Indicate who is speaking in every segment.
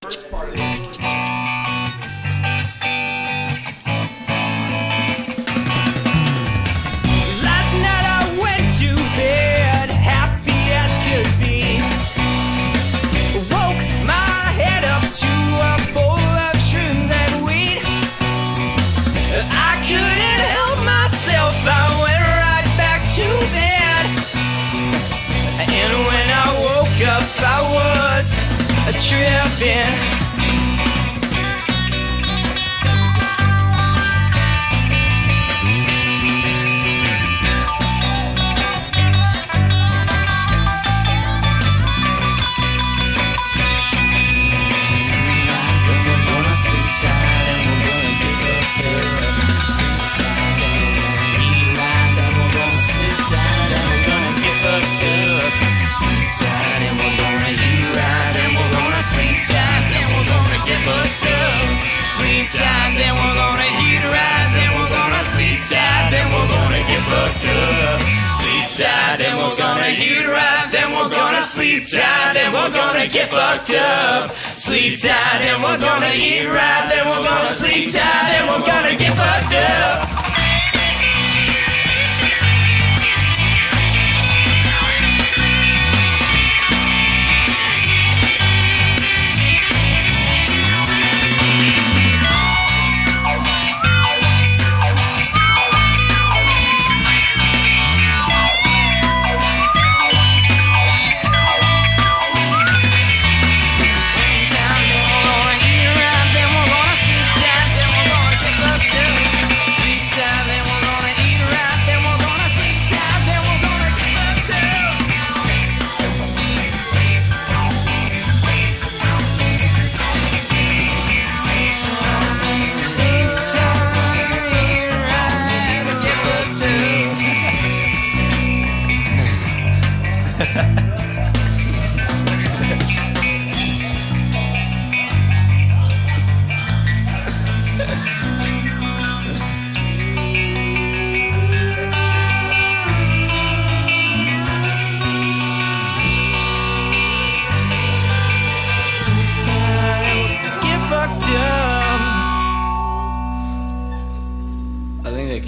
Speaker 1: First part
Speaker 2: tripping. Sleep tight, then we're gonna heat right, then we're gonna sleep tight, then we're gonna get fucked up. Sleep tight, then we're gonna heat right, then we're gonna sleep tight, then we're gonna get fucked up. Sleep tight, then we're gonna eat right, then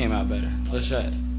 Speaker 3: came out better. Let's try it.